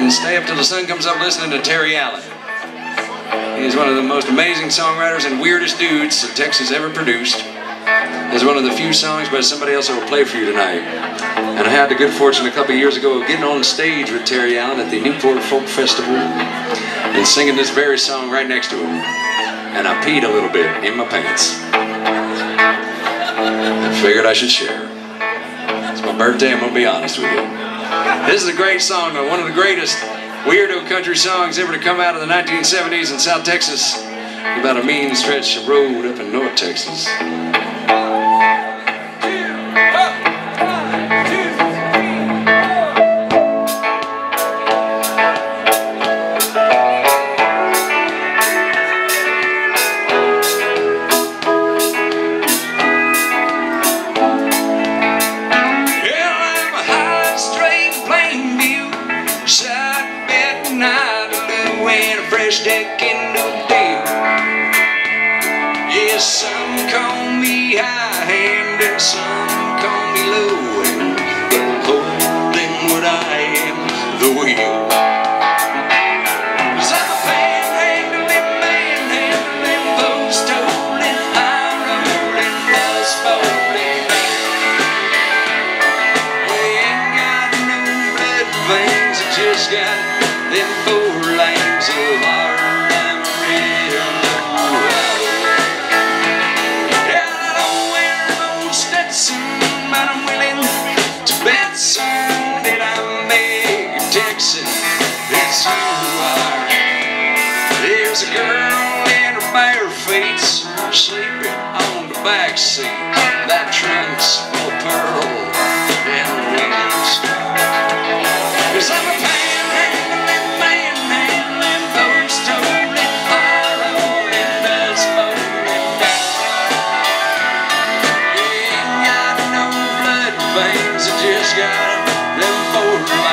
and stay up till the sun comes up listening to Terry Allen. He's one of the most amazing songwriters and weirdest dudes that Texas ever produced. It's one of the few songs by somebody else I will play for you tonight. And I had the good fortune a couple years ago of getting on stage with Terry Allen at the Newport Folk Festival and singing this very song right next to him. And I peed a little bit in my pants. I figured I should share. It's my birthday, I'm gonna be honest with you. This is a great song, one of the greatest weirdo country songs ever to come out of the 1970s in South Texas about a mean stretch of road up in North Texas. Fresh deck in the day. Yeah, some call me high and some call me low, and but holding what I am, the wheel. I'm just got them four There's a girl in her bare feet sleeping on the back seat. Got them four lanes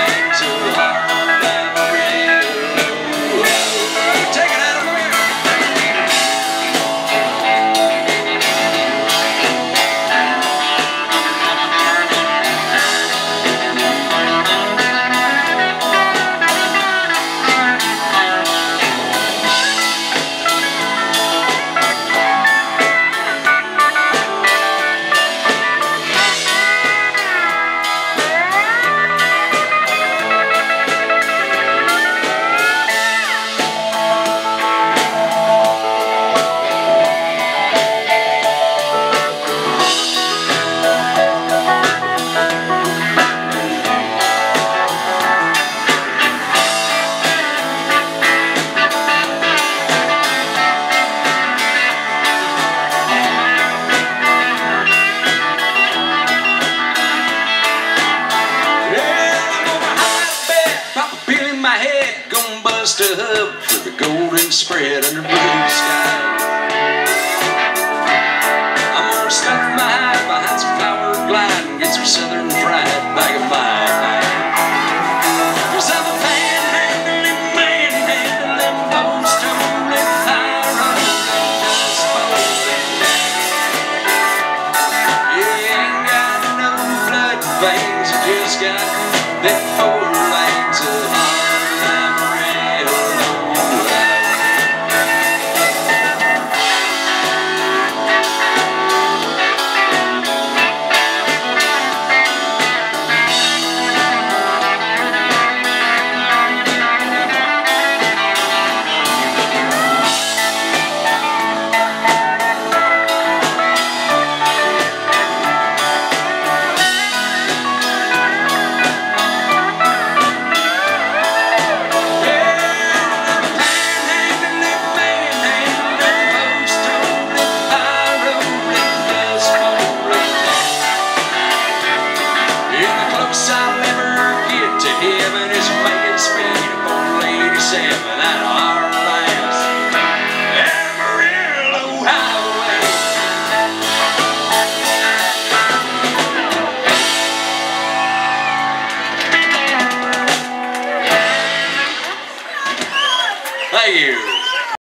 just a hub for the golden spread under blue sky. I'm gonna stuff my hide behind some flower glide and get some southern fried bag of mine. I'm a panhandling fire-running, just ain't got no blood veins, just got you.